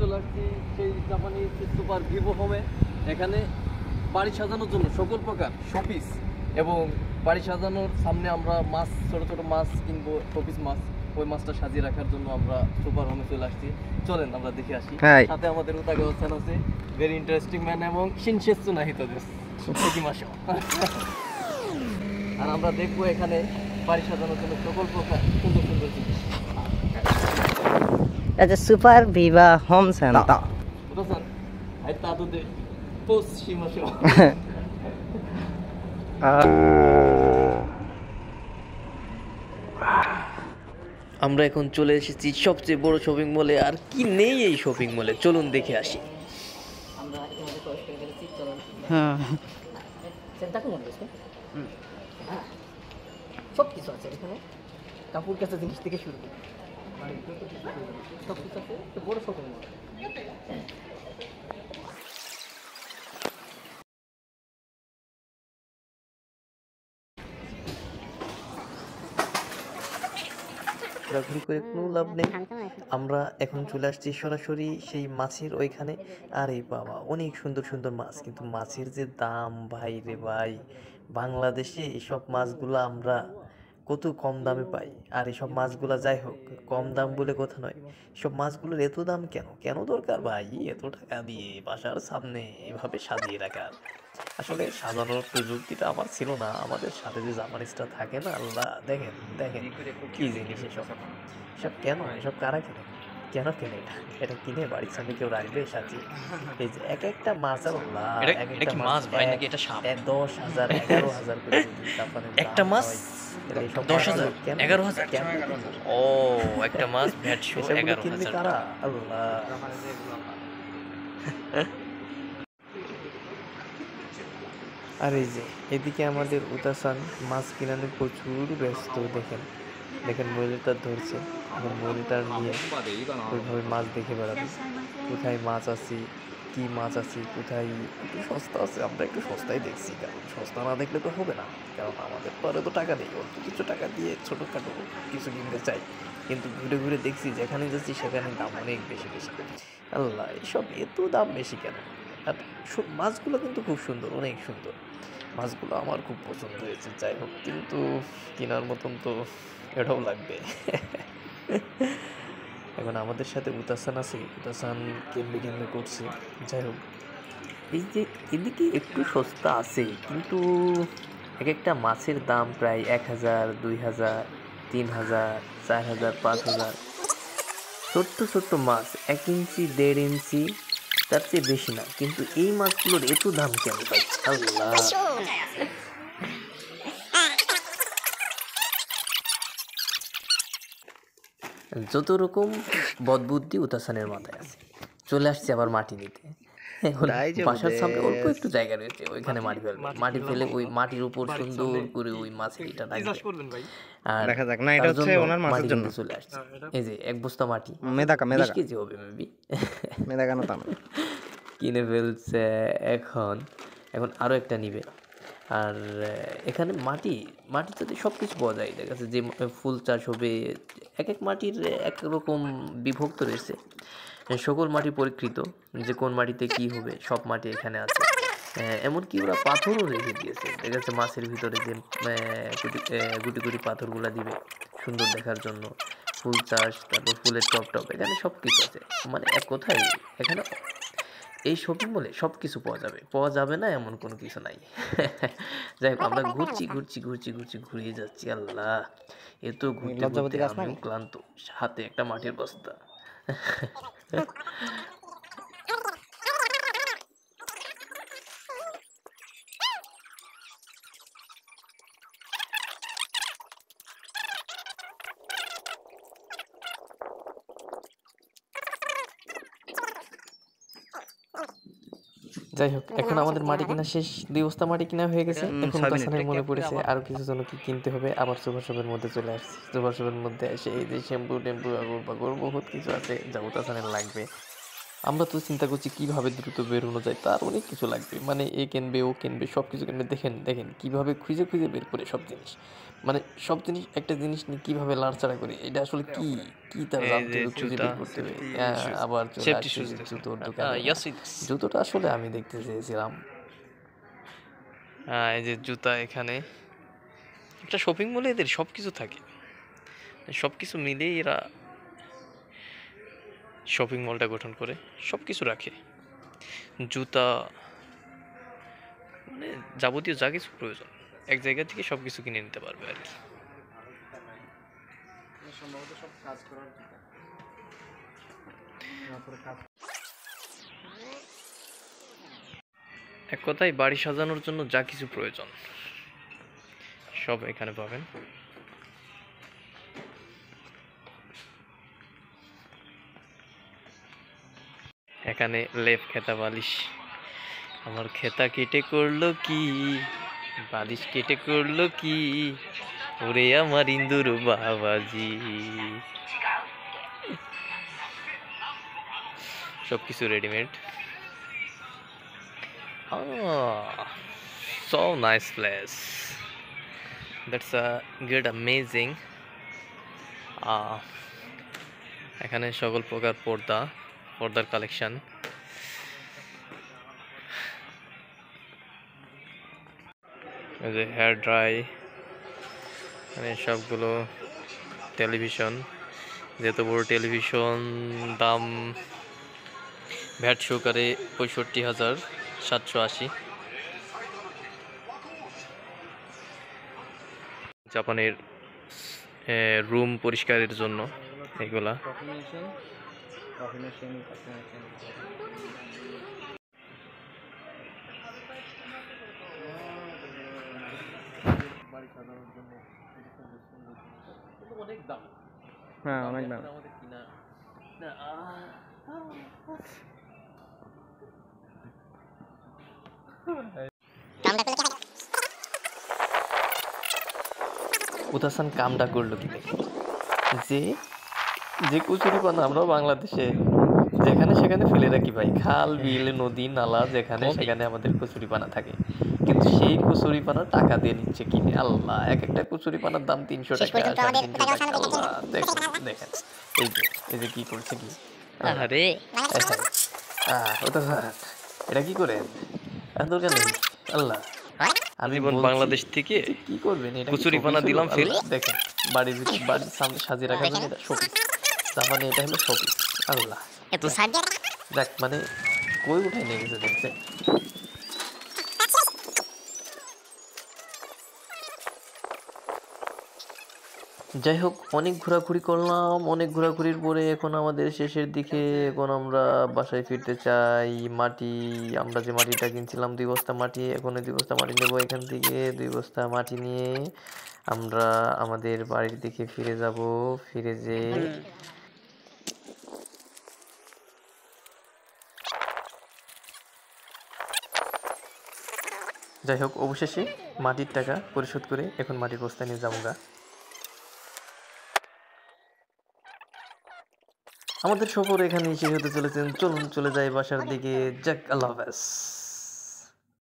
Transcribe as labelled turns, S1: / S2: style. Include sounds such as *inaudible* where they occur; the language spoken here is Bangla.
S1: চলে আসছি সেই জাপানি সুপার ভিভো হোমে এখানে বাড়ি সাজানোর জন্য সকল প্রকার শোপিস এবং বাড়ি সাজানোর সামনে আমরা মাছ ছোট ছোট মাছ কিনবো শোপিস মাছ। ওই মাছটা সাজিয়ে রাখার জন্য আমরা সুপার হোমে চলে আসছি। চলেন আমরা দেখে আসি। সাথে আমাদের উতাগে অবস্থান আছে ভেরি ইন্টারেস্টিং ম্যান এবং শিনশেৎসু নাহিত দেশ আর আমরা দেখব এখানে বাড়ি সাজানোর জন্য সকল প্রকার সুন্দর সুন্দর জিনিস। এটা সুপার ভিভা হোম সেন্টার আমরা এখন চলে এসেছি সবচেয়ে বড় শপিং মলে আর কি নেই এই শপিং মলে চলুন দেখে আসি।
S2: হ্যাঁ। কাপড় কাঁচা জিনিস থেকে শুরু করি।
S1: করে কোনো লাভ নেই। আমরা এখন চলে আসছি সরাসরি সেই মাছের ওইখানে। আরে বাবা, অনেক সুন্দর সুন্দর মাছ। কিন্তু মাছের যে দাম, ভাই রে ভাই, বাংলাদেশে এসব মাছগুলো আমরা কত কম দামে পাই? আর এসব মাছগুলো যাই হোক কম দাম বলে কথা নয়। সব মাছগুলোর এত দাম কেন? কেন দরকার ভাই? এত টাকা দিয়ে বাসার সামনে এভাবে সাজিয়ে রাখার? আসলে সাজানোর প্রযুক্তিটা আমার ছিল না। আমাদের সাথে যে জাপানিজটা থাকে না আল্লাহ দেখেন দেখেন কি জিনিস এসব। এসব কেন? এসব কারা কেনে? কেন কেনে এটা? এটা কিনে বাড়ির সামনে কেউ রাখবে সাজিয়ে এই যে এক একটা মাছ আল্লাহ এক একটা
S3: মাছ ভাই? নাকি এটা সাপ?
S1: এক দশ হাজার এগারো হাজার করে
S3: একটা মাছ? দশ হাজার? এগারো হাজার? ও একটা মাছ ভ্যাট শো এগারো হাজার।
S1: আর এই যে এদিকে আমাদের উদাসান মাছ কিনানে প্রচুর ব্যস্ত দেখেন। দেখেন মহিলাটা ধরছে। এবং মহিলাটার নিয়ে ওইভাবে মাছ দেখে বেড়াবে। কোথায় মাছ আছে? কি মাছ আছে, কোথায়, একটু সস্তা আছে, আমরা একটু সস্তায় দেখছি, কারণ সস্তা না দেখলে তো হবে না, কারণ আমাদের তো তো টাকা নেই অল্প কিছু টাকা দিয়ে ছোটোখাটো কিছু কিনতে চাই, কিন্তু ঘুরে ঘুরে দেখছি যেখানে যাচ্ছি সেখানে দাম অনেক বেশি বেশি আল্লাহ, এসব এত দাম বেশি কেন? আর মাছগুলো কিন্তু খুব সুন্দর, অনেক সুন্দর। মাছগুলো আমার খুব পছন্দ হয়েছে, যাই হোক, কিন্তু কেনার মতন তো এটাও লাগবে। এখন আমাদের সাথে উতাসান আছে উতাসান কেমনি কেমনি করছে। যাই হোক, এই যে এদিকে একটু সস্তা আছে, কিন্তু এক একটা মাছের দাম প্রায় এক হাজার, দুই হাজার, তিন হাজার, চার হাজার, পাঁচ হাজার। ছোট্ট ছোট্ট মাছ এক ইঞ্চি, দেড় ইঞ্চি, তার চেয়ে বেশি না। কিন্তু এই মাছগুলোর এত দাম কেন আল্লাহ। যত রকম বদবুদ্ধি উতাসানের মাথায় আছে। চলে আসছে আবার মাটি নিতে। বাসার সামনে অল্প একটু জায়গা রয়েছে ওইখানে মাটি ফেলবে মাটি ফেলে ওই মাটির উপর সুন্দর করে ওই মাছের এটা রাখবে আর
S4: দেখা যাক। না এটা হচ্ছে
S1: জন্য
S4: ওনার মাছের জন্য।
S1: চলে আসছে। এই যে এক বস্তা মাটি।
S4: মেদাকা মেদাকা।
S1: কেজি হবে মেবি
S4: মেদাকা না
S1: কিনে ফেলছে এখন। এখন আরও একটা নিবে। আর এখানে মাটি মাটিতে সব কিছু পাওয়া যায়, দেখা যাচ্ছে যে ফুল চাষ হবে এক এক মাটির এক রকম বিভক্ত রয়েছে। সকল মাটি পরীক্ষিত যে কোন মাটিতে কি হবে, সব মাটি এখানে আছে। এমনকি ওরা পাথরও রেখে দিয়েছে, দেখা যাচ্ছে মাছের ভিতরে যে গুটি গুটি পাথরগুলা দিবে, সুন্দর দেখার জন্য। ফুল চাষ, তারপর ফুলের টপ টপ এখানে সব কিছু আছে। মানে এক কথায়, এখানে এই শপিং মলে সব কিছু পাওয়া যাবে। পাওয়া যাবে না এমন কোনো কিছু নাই। *laughs* যাই হোক আমরা ঘুরছি ঘুরছি ঘুরছি ঘুরছি ঘুরিয়ে যাচ্ছি আল্লাহ। এ তো ঘুরতে ঘুরতে আমিও ক্লান্ত। হাতে একটা মাটির বস্তা। *laughs* যাই হোক এখন আমাদের মাটি কিনা শেষ দুই বস্তা মাটি কিনা হয়ে গেছে এখন তাসানের মনে পড়েছে আরও কিছু জন কি কিনতে হবে আবার সুপার শপের মধ্যে চলে আসছি সুপার শপের মধ্যে এসে এই যে শ্যাম্পু টেম্পু আগর বাগর বহুত কিছু আছে যা তাসানের লাগবে। আমরা তো চিন্তা করছি কীভাবে দ্রুত বেরোনো যায় তার অনেক কিছু লাগবে মানে এ কিনবে ও কিনবে সব কিছু কিনবে দেখেন দেখেন কীভাবে খুঁজে খুঁজে বের করে সব জিনিস। মানে সব জিনিস একটা জিনিস নিয়ে কীভাবে লাড়চাড়া করি এটা আসলে কি কি তার জানতে হবে, খুঁজে বের করতে হবে? হ্যাঁ, আবার চলে আসছে। জুতোর দোকানে. জুতোটা আসলে আমি দেখতে চেয়েছিলাম।
S3: হ্যাঁ এই যে জুতা এখানে। একটা শপিং মলে এদের সব কিছু থাকে। সব কিছু মিলেই এরা শপিং মলটা গঠন করে সব কিছু রাখে। জুতা মানে যাবতীয় যা কিছু প্রয়োজন। এক জায়গা থেকে সব কিছু কিনে নিতে পারবে আর কি। এক কথায় বাড়ি সাজানোর জন্য যা কিছু প্রয়োজন সব এখানে পাবেন। এখানে লেপ খেতা বালিশ। আমার খেতা কেটে করল কি? বালিশ কেটে করল কি ওরে আমার ইন্দুর বাবাজি সব কিছু readymade nice place. That's a good, amazing. Uh, এখানে সকল প্রকার পর্দা পর্দার কালেকশন যে হেয়ার ড্রাই মানে সবগুলো টেলিভিশন যেত বড় টেলিভিশন দাম ভ্যাট সহকারে পঁয়ষট্টি হাজার সাতশো আশি। জাপানের রুম পরিষ্কারের জন্য এগুলা।
S4: হ্যাঁ অনেক দাম।
S1: উদাসান কামটা করল কি যে যে কচুরিপানা আমরা বাংলাদেশে যেখানে সেখানে ফেলে রাখি ভাই। খাল বিল নদী নালা যেখানে সেখানে আমাদের কচুরিপানা থাকে। কিন্তু সেই কচুরিপানা টাকা দিয়ে নিচ্ছে কিনে আল্লাহ এক একটা কচুরিপানার দাম তিনশো টাকা সাড়ে তিনশো টাকা। দেখেন দেখেন। এই যে এই যে কি করছে কি?
S3: আরে
S1: দেখেন এটা কি করেন এত দরকার নেই। আল্লাহ। আমি
S3: বাংলাদেশ থেকে
S1: কি করবেন? এটা কি
S3: কচুরিপানা দিলাম।
S1: আল্লাহ, দেখেন বাড়ির বাড়ির সামনে সাজিয়ে রাখার জন্য এটা শোপিস জাপানে এটা হলো শোপিস আল্লাহ। দেখ মানে কই উঠাই নিয়ে গেছে যাই হোক অনেক ঘোরাঘুরি করলাম অনেক ঘোরাঘুরির পরে এখন আমাদের শেষের দিকে এখন আমরা বাসায় ফিরতে চাই মাটি আমরা যে মাটিটা কিনছিলাম দুই বস্তা মাটি এখন ওই দুই বস্তা মাটি নেব এখান থেকে দুই বস্তা মাটি নিয়ে আমরা আমাদের বাড়ির দিকে ফিরে যাব ফিরে যে যাই হোক অবশেষে মাটির টাকা পরিশোধ করে এখন মাটির বস্তা নিয়ে যাব গা। আমাদের সফর এখানে শেষ হতে চলেছেন চলুন চলে যাই বাসার দিকে। জ্যাক আল্লাহ হাফেজ।